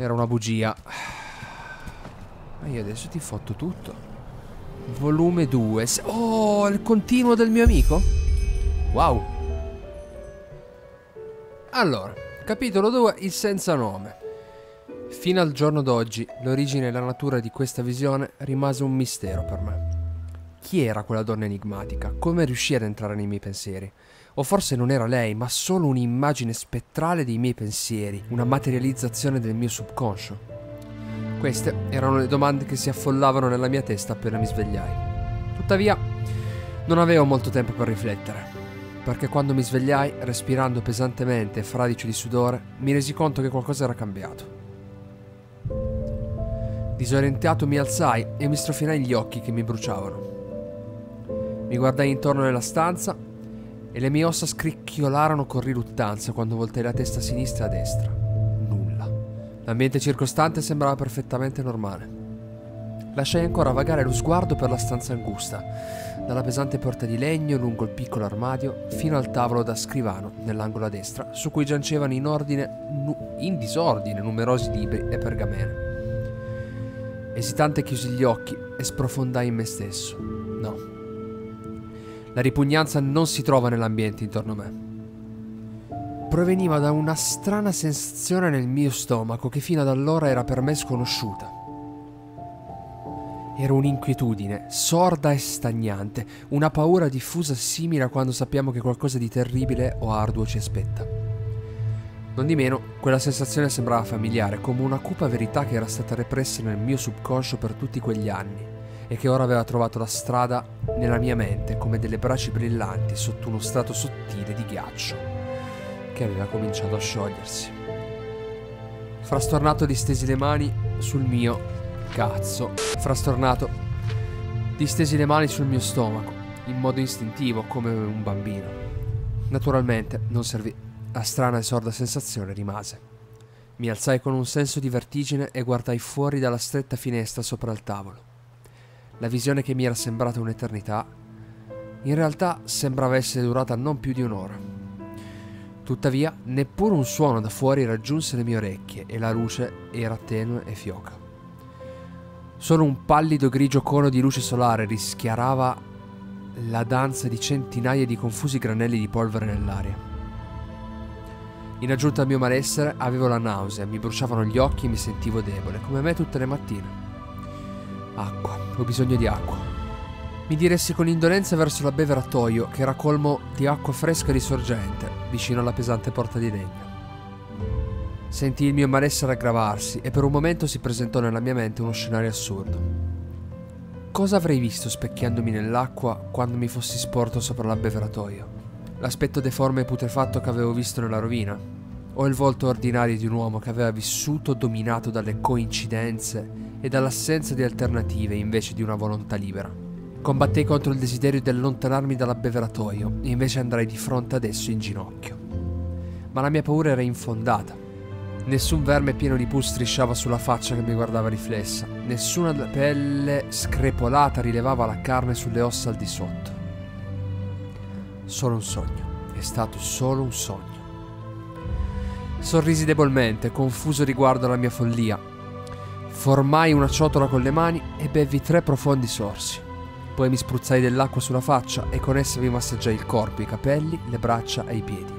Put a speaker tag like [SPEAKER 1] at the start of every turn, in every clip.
[SPEAKER 1] Era una bugia. Ma io adesso ti fotto tutto. Volume 2. Oh, il continuo del mio amico? Wow. Allora, capitolo 2, il senza nome. Fino al giorno d'oggi, l'origine e la natura di questa visione rimase un mistero per me. Chi era quella donna enigmatica? Come riuscì ad entrare nei miei pensieri? O forse non era lei, ma solo un'immagine spettrale dei miei pensieri, una materializzazione del mio subconscio. Queste erano le domande che si affollavano nella mia testa appena mi svegliai. Tuttavia, non avevo molto tempo per riflettere, perché quando mi svegliai, respirando pesantemente e fradicio di sudore, mi resi conto che qualcosa era cambiato. Disorientato mi alzai e mi strofinai gli occhi che mi bruciavano. Mi guardai intorno nella stanza e le mie ossa scricchiolarono con riluttanza quando voltai la testa a sinistra e a destra. Nulla. L'ambiente circostante sembrava perfettamente normale. Lasciai ancora vagare lo sguardo per la stanza angusta, dalla pesante porta di legno lungo il piccolo armadio fino al tavolo da scrivano nell'angolo a destra, su cui giacevano in ordine, in disordine, numerosi libri e pergamene. Esitante chiusi gli occhi e sprofondai in me stesso. No. La ripugnanza non si trova nell'ambiente intorno a me. Proveniva da una strana sensazione nel mio stomaco che fino ad allora era per me sconosciuta. Era un'inquietudine, sorda e stagnante, una paura diffusa simile a quando sappiamo che qualcosa di terribile o arduo ci aspetta. Non di meno, quella sensazione sembrava familiare, come una cupa verità che era stata repressa nel mio subconscio per tutti quegli anni e che ora aveva trovato la strada nella mia mente come delle braccia brillanti sotto uno strato sottile di ghiaccio che aveva cominciato a sciogliersi. Frastornato distesi le mani sul mio cazzo. Frastornato distesi le mani sul mio stomaco in modo istintivo come un bambino. Naturalmente non servì. La strana e sorda sensazione rimase. Mi alzai con un senso di vertigine e guardai fuori dalla stretta finestra sopra il tavolo. La visione che mi era sembrata un'eternità, in realtà sembrava essere durata non più di un'ora. Tuttavia, neppure un suono da fuori raggiunse le mie orecchie e la luce era tenue e fioca. Solo un pallido grigio cono di luce solare rischiarava la danza di centinaia di confusi granelli di polvere nell'aria. In aggiunta al mio malessere avevo la nausea, mi bruciavano gli occhi e mi sentivo debole, come me tutte le mattine. Acqua, ho bisogno di acqua. Mi diressi con indolenza verso l'abbeveratoio, che era colmo di acqua fresca di sorgente, vicino alla pesante porta di legno. Sentii il mio malessere aggravarsi e per un momento si presentò nella mia mente uno scenario assurdo. Cosa avrei visto specchiandomi nell'acqua quando mi fossi sporto sopra l'abbeveratoio? L'aspetto deforme e putrefatto che avevo visto nella rovina? O il volto ordinario di un uomo che aveva vissuto dominato dalle coincidenze e dall'assenza di alternative invece di una volontà libera. Combattei contro il desiderio di allontanarmi dall'abbeveratoio e invece andrai di fronte ad esso in ginocchio. Ma la mia paura era infondata. Nessun verme pieno di pus strisciava sulla faccia che mi guardava riflessa, nessuna pelle screpolata rilevava la carne sulle ossa al di sotto. Solo un sogno, è stato solo un sogno. Sorrisi debolmente, confuso riguardo alla mia follia, Formai una ciotola con le mani e bevi tre profondi sorsi. Poi mi spruzzai dell'acqua sulla faccia e con essa mi massaggiai il corpo, i capelli, le braccia e i piedi.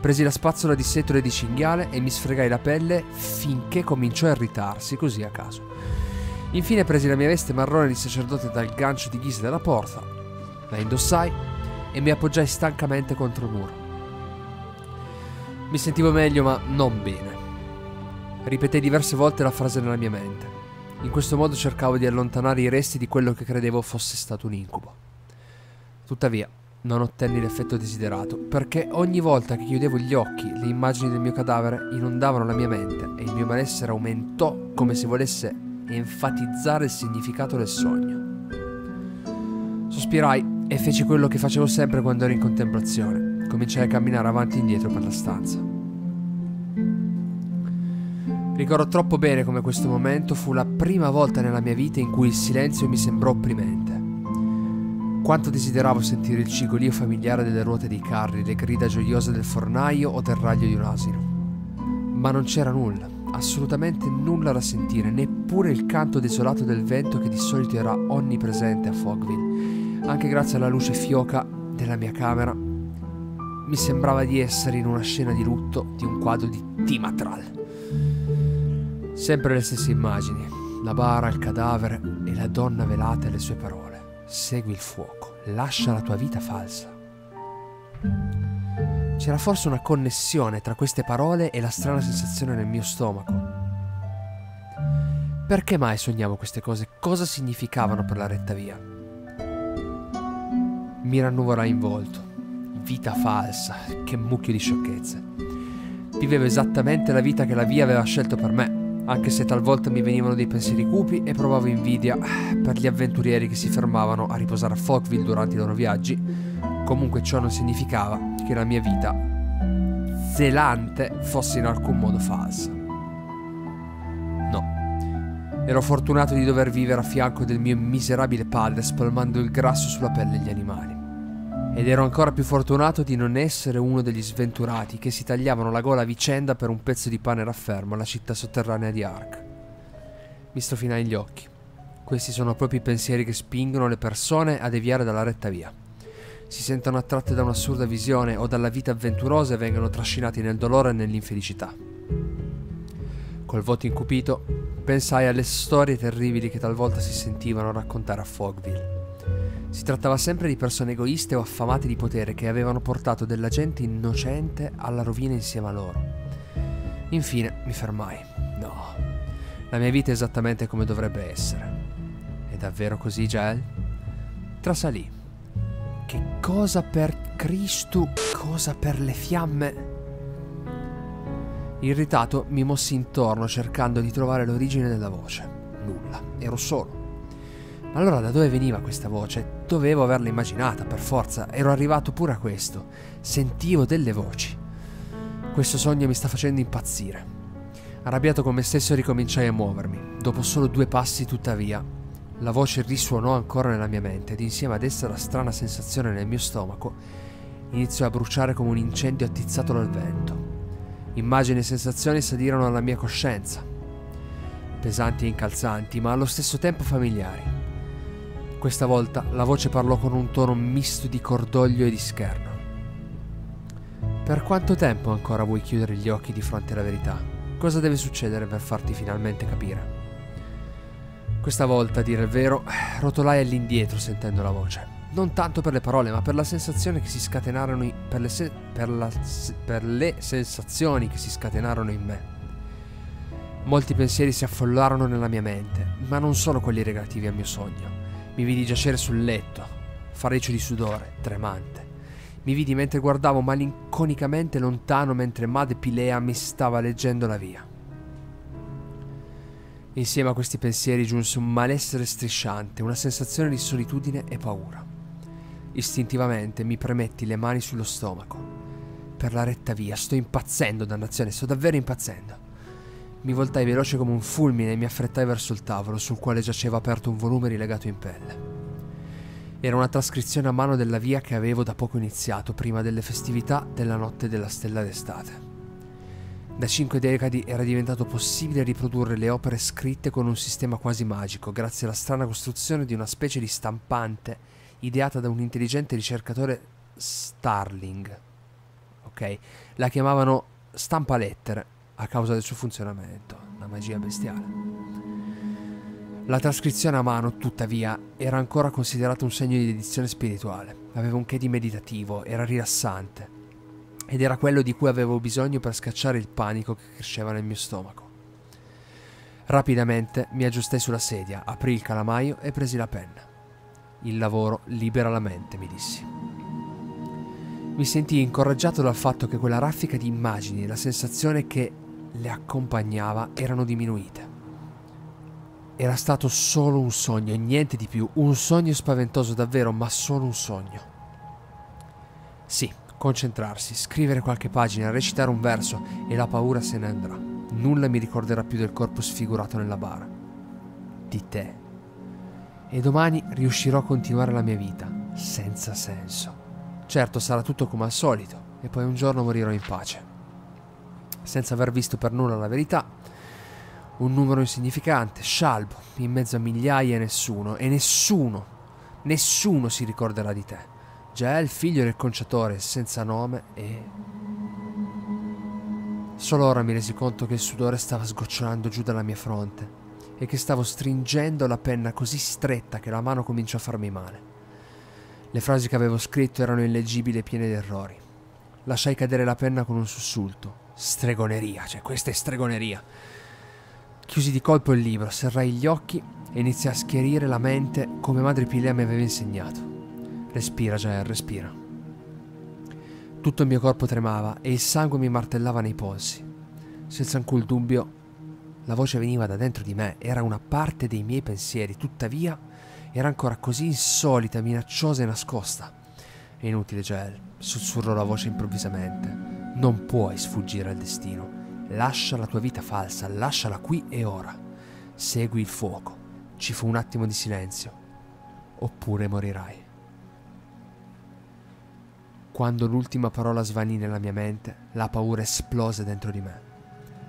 [SPEAKER 1] Presi la spazzola di setole di cinghiale e mi sfregai la pelle finché cominciò a irritarsi, così a caso. Infine presi la mia veste marrone di sacerdote dal gancio di ghisa della porta, la indossai e mi appoggiai stancamente contro il muro. Mi sentivo meglio, ma non bene. Ripetei diverse volte la frase nella mia mente. In questo modo cercavo di allontanare i resti di quello che credevo fosse stato un incubo. Tuttavia, non ottenni l'effetto desiderato, perché ogni volta che chiudevo gli occhi le immagini del mio cadavere inondavano la mia mente e il mio malessere aumentò come se volesse enfatizzare il significato del sogno. Sospirai e feci quello che facevo sempre quando ero in contemplazione. Cominciai a camminare avanti e indietro per la stanza. Ricordo troppo bene come questo momento fu la prima volta nella mia vita in cui il silenzio mi sembrò opprimente. Quanto desideravo sentire il cigolio familiare delle ruote dei carri, le grida gioiose del fornaio o del raglio di un asino. Ma non c'era nulla, assolutamente nulla da sentire, neppure il canto desolato del vento che di solito era onnipresente a Fogville. Anche grazie alla luce fioca della mia camera, mi sembrava di essere in una scena di lutto di un quadro di Timatral. Sempre le stesse immagini, la bara, il cadavere e la donna velata e le sue parole. Segui il fuoco, lascia la tua vita falsa. C'era forse una connessione tra queste parole e la strana sensazione nel mio stomaco. Perché mai sognavo queste cose? Cosa significavano per la retta via? Mi rannuvolai in volto. Vita falsa, che mucchio di sciocchezze. Vivevo esattamente la vita che la via aveva scelto per me anche se talvolta mi venivano dei pensieri cupi e provavo invidia per gli avventurieri che si fermavano a riposare a Fogville durante i loro viaggi. Comunque ciò non significava che la mia vita zelante fosse in alcun modo falsa. No. Ero fortunato di dover vivere a fianco del mio miserabile padre spalmando il grasso sulla pelle degli animali. Ed ero ancora più fortunato di non essere uno degli sventurati che si tagliavano la gola a vicenda per un pezzo di pane raffermo alla città sotterranea di Ark. Mi strofinai gli occhi. Questi sono proprio i pensieri che spingono le persone a deviare dalla retta via. Si sentono attratte da un'assurda visione o dalla vita avventurosa e vengono trascinati nel dolore e nell'infelicità. Col voto incupito, pensai alle storie terribili che talvolta si sentivano raccontare a Fogville. Si trattava sempre di persone egoiste o affamate di potere che avevano portato della gente innocente alla rovina insieme a loro. Infine mi fermai. No, la mia vita è esattamente come dovrebbe essere. È davvero così, Jael? Trasalì. Che cosa per Cristo, cosa per le fiamme? Irritato mi mossi intorno cercando di trovare l'origine della voce. Nulla, ero solo. Allora da dove veniva questa voce? Dovevo averla immaginata, per forza, ero arrivato pure a questo. Sentivo delle voci. Questo sogno mi sta facendo impazzire. Arrabbiato con me stesso ricominciai a muovermi. Dopo solo due passi, tuttavia, la voce risuonò ancora nella mia mente ed insieme ad essa la strana sensazione nel mio stomaco iniziò a bruciare come un incendio attizzato dal vento. Immagini e sensazioni salirono alla mia coscienza, pesanti e incalzanti, ma allo stesso tempo familiari. Questa volta la voce parlò con un tono misto di cordoglio e di scherno. Per quanto tempo ancora vuoi chiudere gli occhi di fronte alla verità? Cosa deve succedere per farti finalmente capire? Questa volta, a dire il vero, rotolai all'indietro sentendo la voce. Non tanto per le parole, ma per la sensazione che si scatenarono in, per, le se, per, la, per le sensazioni che si scatenarono in me. Molti pensieri si affollarono nella mia mente, ma non solo quelli relativi al mio sogno. Mi vidi giacere sul letto, farecio di sudore, tremante. Mi vidi mentre guardavo malinconicamente lontano mentre Mad Pilea mi stava leggendo la via. Insieme a questi pensieri giunse un malessere strisciante, una sensazione di solitudine e paura. Istintivamente mi premetti le mani sullo stomaco. Per la retta via, sto impazzendo, dannazione, sto davvero impazzendo. Mi voltai veloce come un fulmine e mi affrettai verso il tavolo sul quale giaceva aperto un volume rilegato in pelle. Era una trascrizione a mano della via che avevo da poco iniziato prima delle festività della notte della stella d'estate. Da cinque decadi era diventato possibile riprodurre le opere scritte con un sistema quasi magico, grazie alla strana costruzione di una specie di stampante ideata da un intelligente ricercatore Starling. Ok, la chiamavano stampalettere a causa del suo funzionamento, la magia bestiale. La trascrizione a mano, tuttavia, era ancora considerata un segno di dedizione spirituale, aveva un che di meditativo, era rilassante, ed era quello di cui avevo bisogno per scacciare il panico che cresceva nel mio stomaco. Rapidamente mi aggiustai sulla sedia, aprì il calamaio e presi la penna. Il lavoro libera la mente, mi dissi. Mi sentii incoraggiato dal fatto che quella raffica di immagini la sensazione che le accompagnava erano diminuite. Era stato solo un sogno e niente di più, un sogno spaventoso davvero, ma solo un sogno. Sì, concentrarsi, scrivere qualche pagina, recitare un verso e la paura se ne andrà. nulla mi ricorderà più del corpo sfigurato nella bara. Di te. E domani riuscirò a continuare la mia vita, senza senso. Certo, sarà tutto come al solito, e poi un giorno morirò in pace. Senza aver visto per nulla la verità, un numero insignificante, scialbo, in mezzo a migliaia e nessuno, e nessuno, nessuno si ricorderà di te. Già è il figlio del conciatore, senza nome e... Solo ora mi resi conto che il sudore stava sgocciolando giù dalla mia fronte e che stavo stringendo la penna così stretta che la mano cominciò a farmi male. Le frasi che avevo scritto erano illeggibili e piene di errori. Lasciai cadere la penna con un sussulto. Stregoneria, cioè questa è stregoneria. Chiusi di colpo il libro, serrai gli occhi e iniziai a schierire la mente come madre Pilea mi aveva insegnato. Respira, Jael, respira. Tutto il mio corpo tremava e il sangue mi martellava nei polsi. Senza alcun dubbio, la voce veniva da dentro di me, era una parte dei miei pensieri, tuttavia era ancora così insolita, minacciosa e nascosta. È inutile, Jael, sussurrò la voce improvvisamente. Non puoi sfuggire al destino. Lascia la tua vita falsa, lasciala qui e ora. Segui il fuoco. Ci fu un attimo di silenzio. Oppure morirai. Quando l'ultima parola svanì nella mia mente, la paura esplose dentro di me.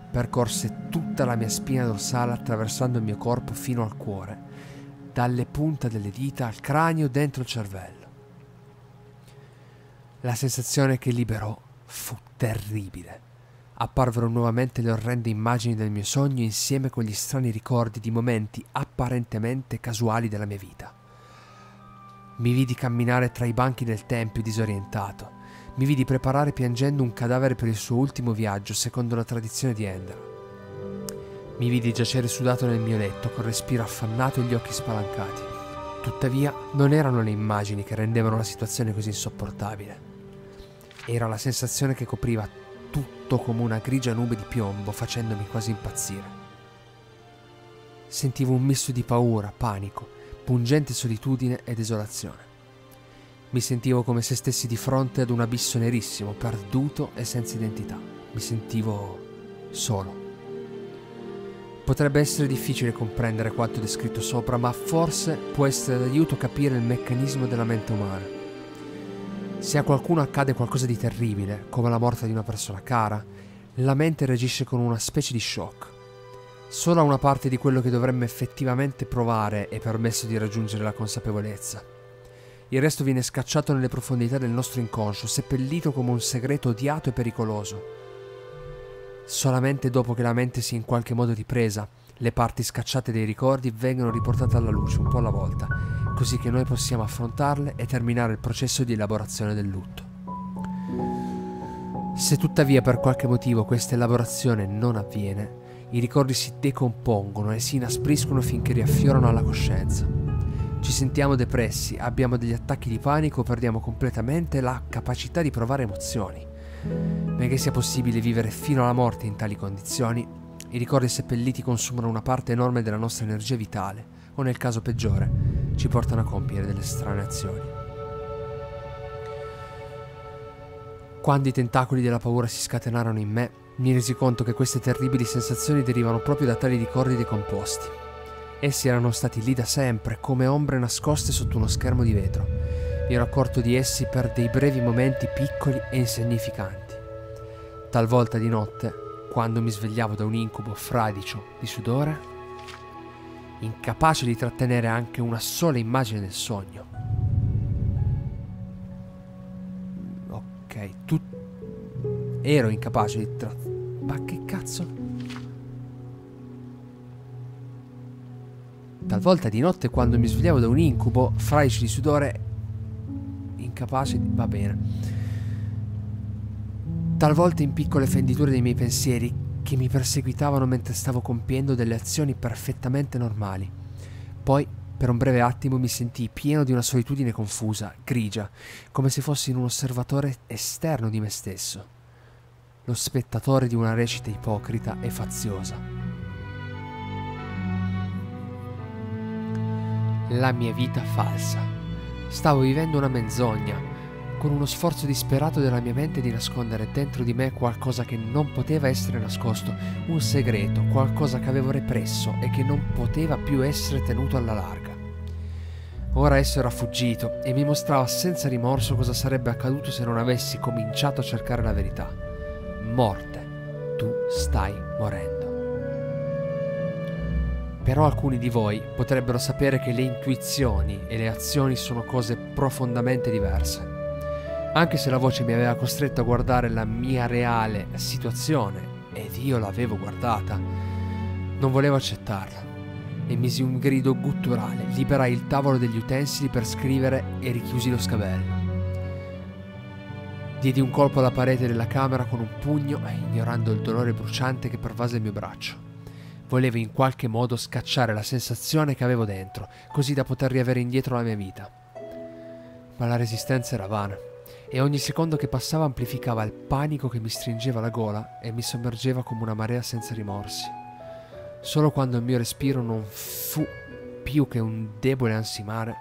[SPEAKER 1] Percorse tutta la mia spina dorsale attraversando il mio corpo fino al cuore, dalle punte delle dita al cranio dentro il cervello. La sensazione che liberò fu terribile apparvero nuovamente le orrende immagini del mio sogno insieme con gli strani ricordi di momenti apparentemente casuali della mia vita. Mi vidi camminare tra i banchi del tempio disorientato. Mi vidi preparare piangendo un cadavere per il suo ultimo viaggio, secondo la tradizione di Ender. Mi vidi giacere sudato nel mio letto, con respiro affannato e gli occhi spalancati. Tuttavia, non erano le immagini che rendevano la situazione così insopportabile. Era la sensazione che copriva tutto come una grigia nube di piombo facendomi quasi impazzire. Sentivo un misto di paura, panico, pungente solitudine e desolazione. Mi sentivo come se stessi di fronte ad un abisso nerissimo, perduto e senza identità. Mi sentivo solo. Potrebbe essere difficile comprendere quanto descritto sopra, ma forse può essere d'aiuto capire il meccanismo della mente umana. Se a qualcuno accade qualcosa di terribile, come la morte di una persona cara, la mente reagisce con una specie di shock. Solo a una parte di quello che dovremmo effettivamente provare è permesso di raggiungere la consapevolezza. Il resto viene scacciato nelle profondità del nostro inconscio, seppellito come un segreto odiato e pericoloso. Solamente dopo che la mente si è in qualche modo ripresa, le parti scacciate dei ricordi vengono riportate alla luce un po' alla volta così che noi possiamo affrontarle e terminare il processo di elaborazione del lutto. Se tuttavia per qualche motivo questa elaborazione non avviene, i ricordi si decompongono e si inaspriscono finché riaffiorano alla coscienza. Ci sentiamo depressi, abbiamo degli attacchi di panico, perdiamo completamente la capacità di provare emozioni. Benché sia possibile vivere fino alla morte in tali condizioni, i ricordi seppelliti consumano una parte enorme della nostra energia vitale o nel caso peggiore ci portano a compiere delle strane azioni. Quando i tentacoli della paura si scatenarono in me, mi resi conto che queste terribili sensazioni derivano proprio da tali ricordi decomposti. Essi erano stati lì da sempre, come ombre nascoste sotto uno schermo di vetro. Mi ero accorto di essi per dei brevi momenti piccoli e insignificanti. Talvolta di notte, quando mi svegliavo da un incubo fradicio di sudore, incapace di trattenere anche una sola immagine del sogno. Ok, tu... Ero incapace di trattenere... Ma che cazzo? Talvolta di notte quando mi svegliavo da un incubo, fraici di sudore, incapace di... va bene. Talvolta in piccole fenditure dei miei pensieri che mi perseguitavano mentre stavo compiendo delle azioni perfettamente normali. Poi, per un breve attimo, mi sentii pieno di una solitudine confusa, grigia, come se fossi in un osservatore esterno di me stesso, lo spettatore di una recita ipocrita e faziosa. La mia vita falsa. Stavo vivendo una menzogna, con uno sforzo disperato della mia mente di nascondere dentro di me qualcosa che non poteva essere nascosto, un segreto, qualcosa che avevo represso e che non poteva più essere tenuto alla larga. Ora esso era fuggito e mi mostrava senza rimorso cosa sarebbe accaduto se non avessi cominciato a cercare la verità. Morte, tu stai morendo. Però alcuni di voi potrebbero sapere che le intuizioni e le azioni sono cose profondamente diverse. Anche se la voce mi aveva costretto a guardare la mia reale situazione, ed io l'avevo guardata, non volevo accettarla emisi un grido gutturale, liberai il tavolo degli utensili per scrivere e richiusi lo scavello. Diedi un colpo alla parete della camera con un pugno, ignorando il dolore bruciante che pervase il mio braccio. Volevo in qualche modo scacciare la sensazione che avevo dentro, così da poter riavere indietro la mia vita. Ma la resistenza era vana, e ogni secondo che passava amplificava il panico che mi stringeva la gola e mi sommergeva come una marea senza rimorsi. Solo quando il mio respiro non fu più che un debole ansimare,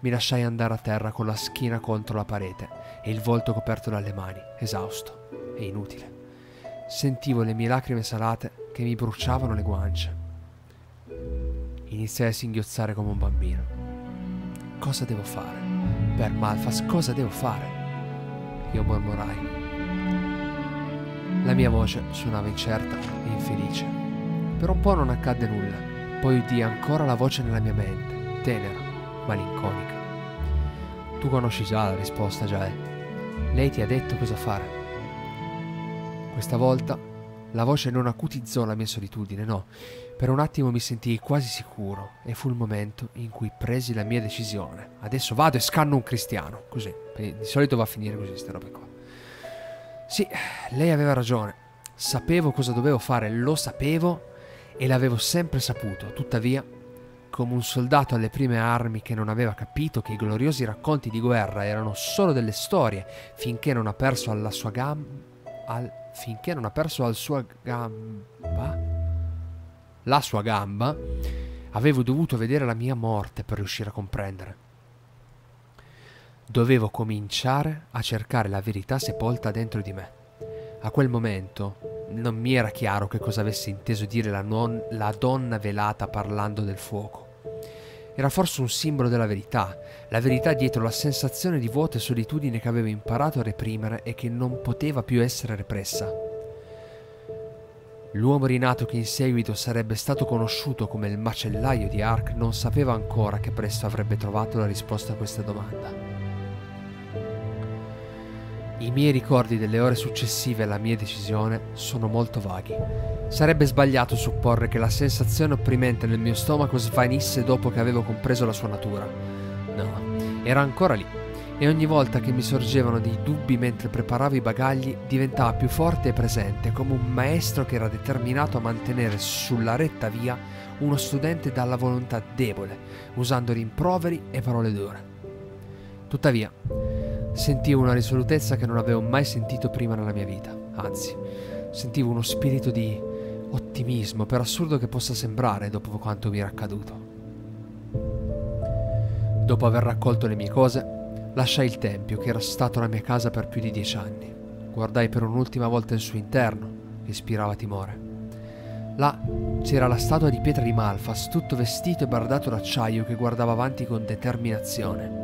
[SPEAKER 1] mi lasciai andare a terra con la schiena contro la parete e il volto coperto dalle mani, esausto e inutile. Sentivo le mie lacrime salate che mi bruciavano le guance. Iniziai a singhiozzare come un bambino. Cosa devo fare? Per Malfas, cosa devo fare? Io mormorai. La mia voce suonava incerta e infelice. Per un po' non accadde nulla, poi udii ancora la voce nella mia mente, tenera, malinconica. Tu conosci già la risposta, Jael. Lei ti ha detto cosa fare. Questa volta la voce non acutizzò la mia solitudine, no. Per un attimo mi sentii quasi sicuro e fu il momento in cui presi la mia decisione. Adesso vado e scanno un cristiano, così. Di solito va a finire così, queste robe qua. Sì, lei aveva ragione. Sapevo cosa dovevo fare, lo sapevo e l'avevo sempre saputo, tuttavia, come un soldato alle prime armi che non aveva capito che i gloriosi racconti di guerra erano solo delle storie finché non ha perso alla sua gamba al, finché non ha perso al sua gamba la sua gamba avevo dovuto vedere la mia morte per riuscire a comprendere dovevo cominciare a cercare la verità sepolta dentro di me a quel momento non mi era chiaro che cosa avesse inteso dire la, non, la donna velata parlando del fuoco. Era forse un simbolo della verità, la verità dietro la sensazione di vuota e solitudine che avevo imparato a reprimere e che non poteva più essere repressa. L'uomo rinato che in seguito sarebbe stato conosciuto come il macellaio di Ark non sapeva ancora che presto avrebbe trovato la risposta a questa domanda. I miei ricordi delle ore successive alla mia decisione sono molto vaghi. Sarebbe sbagliato supporre che la sensazione opprimente nel mio stomaco svanisse dopo che avevo compreso la sua natura. No, era ancora lì. E ogni volta che mi sorgevano dei dubbi mentre preparavo i bagagli diventava più forte e presente, come un maestro che era determinato a mantenere sulla retta via uno studente dalla volontà debole, usando rimproveri e parole dure. Tuttavia, Sentivo una risolutezza che non avevo mai sentito prima nella mia vita, anzi, sentivo uno spirito di ottimismo, per assurdo che possa sembrare dopo quanto mi era accaduto. Dopo aver raccolto le mie cose, lasciai il tempio, che era stato la mia casa per più di dieci anni. Guardai per un'ultima volta il suo interno, che ispirava timore. Là c'era la statua di pietra di Malfas, tutto vestito e bardato d'acciaio, che guardava avanti con determinazione.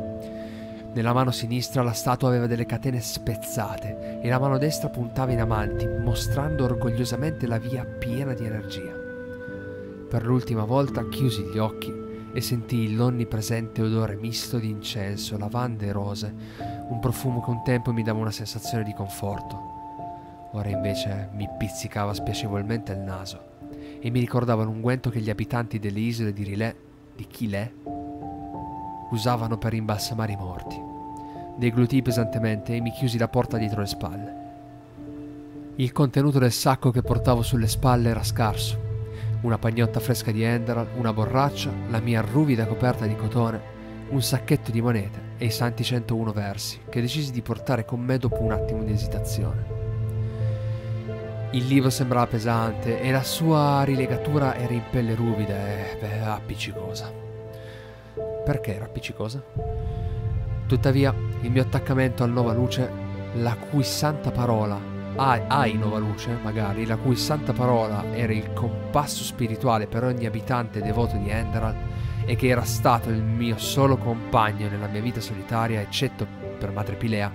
[SPEAKER 1] Nella mano sinistra la statua aveva delle catene spezzate e la mano destra puntava in avanti, mostrando orgogliosamente la via piena di energia. Per l'ultima volta chiusi gli occhi e sentii l'onnipresente odore misto di incenso, lavande e rose, un profumo che un tempo mi dava una sensazione di conforto. Ora invece mi pizzicava spiacevolmente il naso e mi ricordava l'unguento che gli abitanti delle isole di Rilè, di Chilè, usavano per imbalsamare i morti. Deglutii pesantemente e mi chiusi la porta dietro le spalle. Il contenuto del sacco che portavo sulle spalle era scarso. Una pagnotta fresca di Enderal, una borraccia, la mia ruvida coperta di cotone, un sacchetto di monete e i santi 101 versi che decisi di portare con me dopo un attimo di esitazione. Il libro sembrava pesante e la sua rilegatura era in pelle ruvida e beh, appiccicosa. Perché era appiccicosa? Tuttavia, il mio attaccamento al Nova Luce, la cui santa parola, ai, ai Nova Luce magari, la cui santa parola era il compasso spirituale per ogni abitante devoto di Enderal e che era stato il mio solo compagno nella mia vita solitaria, eccetto per Madre Pilea,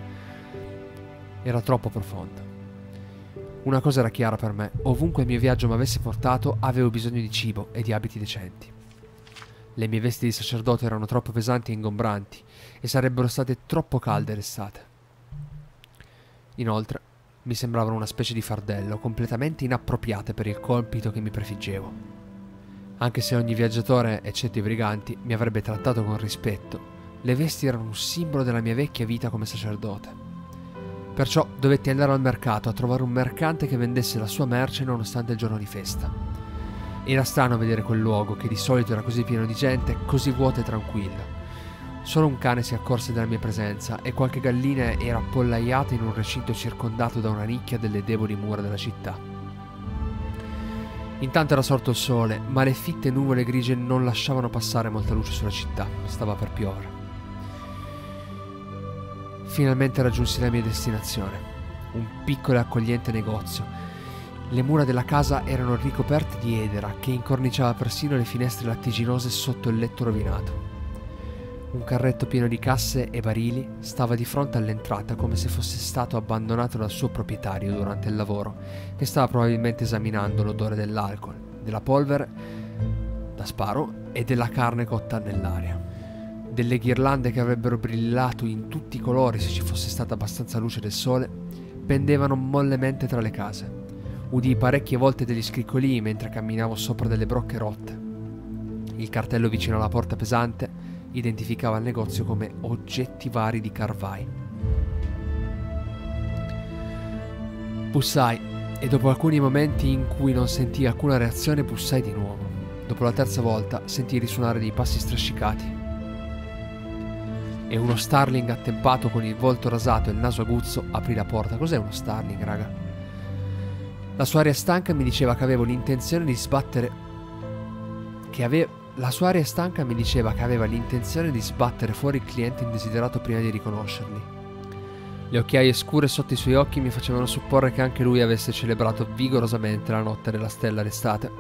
[SPEAKER 1] era troppo profonda. Una cosa era chiara per me, ovunque il mio viaggio mi avesse portato avevo bisogno di cibo e di abiti decenti. Le mie vesti di sacerdote erano troppo pesanti e ingombranti e sarebbero state troppo calde l'estate. Inoltre, mi sembravano una specie di fardello completamente inappropriate per il compito che mi prefiggevo. Anche se ogni viaggiatore, eccetto i briganti, mi avrebbe trattato con rispetto, le vesti erano un simbolo della mia vecchia vita come sacerdote. Perciò dovetti andare al mercato a trovare un mercante che vendesse la sua merce nonostante il giorno di festa. Era strano vedere quel luogo che di solito era così pieno di gente, così vuoto e tranquillo. Solo un cane si accorse della mia presenza e qualche gallina era appollaiata in un recinto circondato da una nicchia delle deboli mura della città. Intanto era sorto il sole, ma le fitte nuvole grigie non lasciavano passare molta luce sulla città. Stava per piovere. Finalmente raggiunsi la mia destinazione, un piccolo e accogliente negozio. Le mura della casa erano ricoperte di edera che incorniciava persino le finestre lattiginose sotto il letto rovinato. Un carretto pieno di casse e barili stava di fronte all'entrata come se fosse stato abbandonato dal suo proprietario durante il lavoro, che stava probabilmente esaminando l'odore dell'alcol, della polvere da sparo e della carne cotta nell'aria delle ghirlande che avrebbero brillato in tutti i colori se ci fosse stata abbastanza luce del sole, pendevano mollemente tra le case. Udii parecchie volte degli scriccolii mentre camminavo sopra delle brocche rotte. Il cartello vicino alla porta pesante identificava il negozio come oggetti vari di Carvai. Bussai e dopo alcuni momenti in cui non sentii alcuna reazione bussai di nuovo. Dopo la terza volta sentii risuonare dei passi strascicati e uno Starling attempato con il volto rasato e il naso aguzzo aprì la porta. Cos'è uno Starling, raga? La sua aria stanca mi diceva che avevo l'intenzione di sbattere. Che avevo. La sua aria stanca mi diceva che aveva l'intenzione di sbattere fuori il cliente indesiderato prima di riconoscerli. Le occhiaie scure sotto i suoi occhi mi facevano supporre che anche lui avesse celebrato vigorosamente la notte della stella d'estate.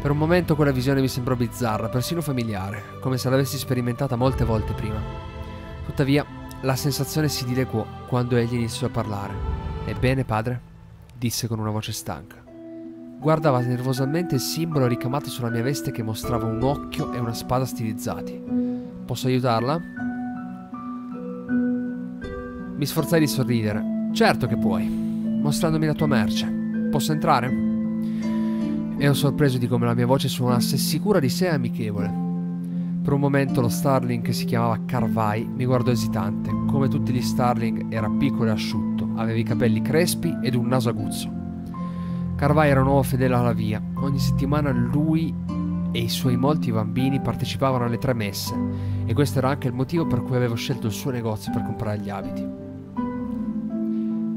[SPEAKER 1] Per un momento quella visione mi sembrò bizzarra, persino familiare, come se l'avessi sperimentata molte volte prima. Tuttavia, la sensazione si dileguò quando egli iniziò a parlare. Ebbene, padre? disse con una voce stanca. Guardava nervosamente il simbolo ricamato sulla mia veste che mostrava un occhio e una spada stilizzati. Posso aiutarla? Mi sforzai di sorridere. Certo che puoi, mostrandomi la tua merce. Posso entrare? Ero sorpreso di come la mia voce suonasse sicura di sé e amichevole. Per un momento lo Starling che si chiamava Carvai mi guardò esitante. Come tutti gli Starling era piccolo e asciutto, aveva i capelli crespi ed un naso aguzzo. Carvai era un uomo fedele alla via. Ogni settimana lui e i suoi molti bambini partecipavano alle tre messe e questo era anche il motivo per cui avevo scelto il suo negozio per comprare gli abiti.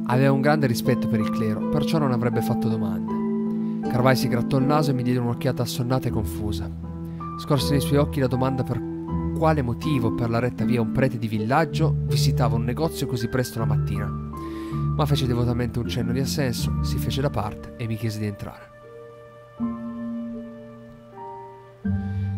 [SPEAKER 1] Aveva un grande rispetto per il clero, perciò non avrebbe fatto domande. Carvai si grattò il naso e mi diede un'occhiata assonnata e confusa. Scorse nei suoi occhi la domanda per quale motivo per la retta via un prete di villaggio visitava un negozio così presto la mattina. Ma fece devotamente un cenno di assenso, si fece da parte e mi chiese di entrare.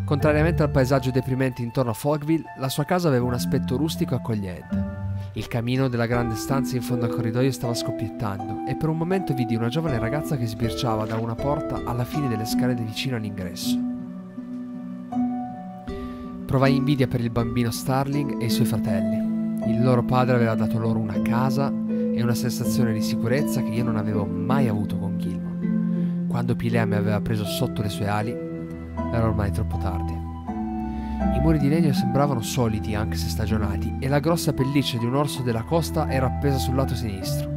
[SPEAKER 1] Contrariamente al paesaggio deprimente intorno a Fogville, la sua casa aveva un aspetto rustico e accogliente. Il camino della grande stanza in fondo al corridoio stava scoppiettando e per un momento vidi una giovane ragazza che sbirciava da una porta alla fine delle scale vicino all'ingresso. Provai invidia per il bambino Starling e i suoi fratelli. Il loro padre aveva dato loro una casa e una sensazione di sicurezza che io non avevo mai avuto con Gilmore. Quando Pilea mi aveva preso sotto le sue ali, era ormai troppo tardi. I muri di legno sembravano solidi anche se stagionati e la grossa pelliccia di un orso della costa era appesa sul lato sinistro.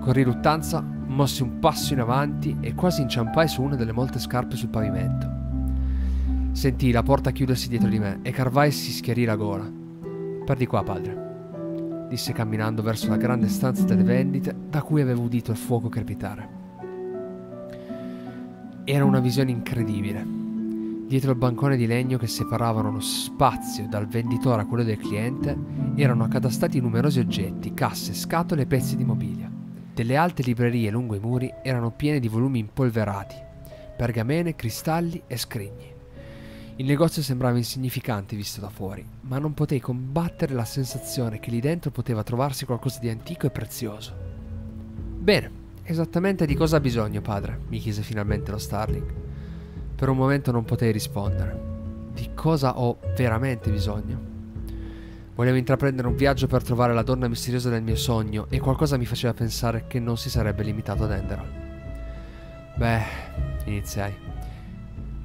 [SPEAKER 1] Con riluttanza mossi un passo in avanti e quasi inciampai su una delle molte scarpe sul pavimento. Sentii la porta chiudersi dietro di me e Carvai si schiarì la gola. Per di qua, padre, disse camminando verso la grande stanza delle vendite da cui avevo udito il fuoco crepitare. Era una visione incredibile. Dietro il bancone di legno che separavano lo spazio dal venditore a quello del cliente erano accatastati numerosi oggetti, casse, scatole e pezzi di mobilia. Delle alte librerie lungo i muri erano piene di volumi impolverati, pergamene, cristalli e scrigni. Il negozio sembrava insignificante visto da fuori, ma non potei combattere la sensazione che lì dentro poteva trovarsi qualcosa di antico e prezioso. Bene, esattamente di cosa ha bisogno, padre? mi chiese finalmente lo Starling. Per un momento non potei rispondere. Di cosa ho veramente bisogno? Volevo intraprendere un viaggio per trovare la donna misteriosa del mio sogno e qualcosa mi faceva pensare che non si sarebbe limitato ad Enderal. Beh, iniziai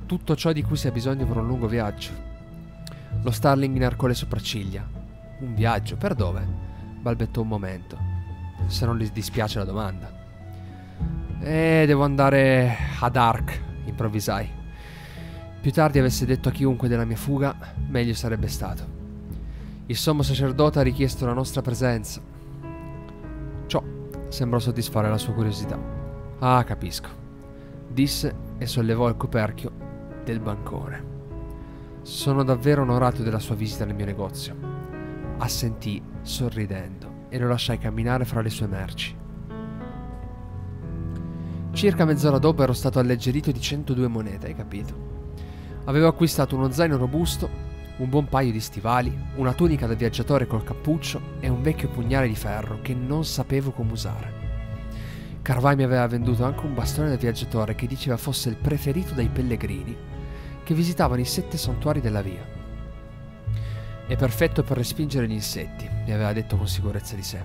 [SPEAKER 1] tutto ciò di cui si ha bisogno per un lungo viaggio. Lo Starling inarcò le sopracciglia. Un viaggio? Per dove? balbettò un momento. Se non gli dispiace la domanda. Eh, devo andare ad Ark, improvvisai. Più tardi avesse detto a chiunque della mia fuga, meglio sarebbe stato. Il sommo sacerdote ha richiesto la nostra presenza. Ciò sembrò soddisfare la sua curiosità. Ah, capisco, disse e sollevò il coperchio del bancone. Sono davvero onorato della sua visita nel mio negozio. Assentì sorridendo e lo lasciai camminare fra le sue merci. Circa mezz'ora dopo ero stato alleggerito di 102 monete, hai capito? Avevo acquistato uno zaino robusto, un buon paio di stivali, una tunica da viaggiatore col cappuccio e un vecchio pugnale di ferro che non sapevo come usare. Carvai mi aveva venduto anche un bastone da viaggiatore che diceva fosse il preferito dai pellegrini che visitavano i sette santuari della via. È perfetto per respingere gli insetti, mi aveva detto con sicurezza di sé.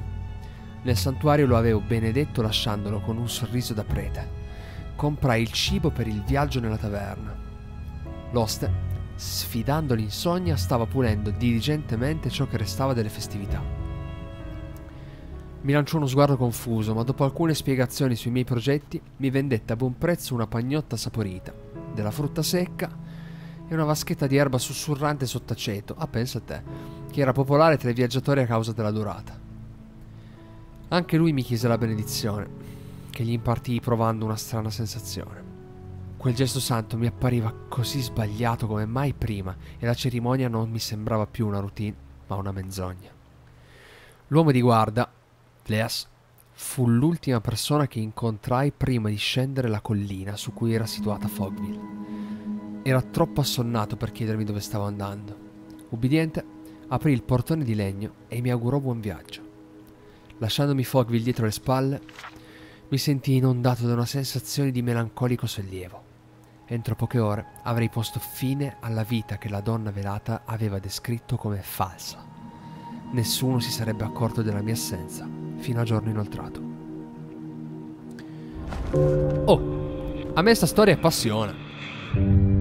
[SPEAKER 1] Nel santuario lo avevo benedetto lasciandolo con un sorriso da prete. Comprai il cibo per il viaggio nella taverna. L'oste, sfidando l'insonnia, stava pulendo diligentemente ciò che restava delle festività. Mi lanciò uno sguardo confuso, ma dopo alcune spiegazioni sui miei progetti, mi vendette a buon prezzo una pagnotta saporita, della frutta secca e una vaschetta di erba sussurrante sott'aceto, ah pensa a te, che era popolare tra i viaggiatori a causa della durata. Anche lui mi chiese la benedizione, che gli impartii provando una strana sensazione. Quel gesto santo mi appariva così sbagliato come mai prima e la cerimonia non mi sembrava più una routine, ma una menzogna. L'uomo di guarda, Leas, fu l'ultima persona che incontrai prima di scendere la collina su cui era situata Fogville. Era troppo assonnato per chiedermi dove stavo andando. Ubbidiente, aprì il portone di legno e mi augurò buon viaggio. Lasciandomi Fogville dietro le spalle, mi sentii inondato da una sensazione di melancolico sollievo. Entro poche ore avrei posto fine alla vita che la donna velata aveva descritto come falsa. Nessuno si sarebbe accorto della mia assenza fino a giorno inoltrato. Oh, a me sta storia appassiona.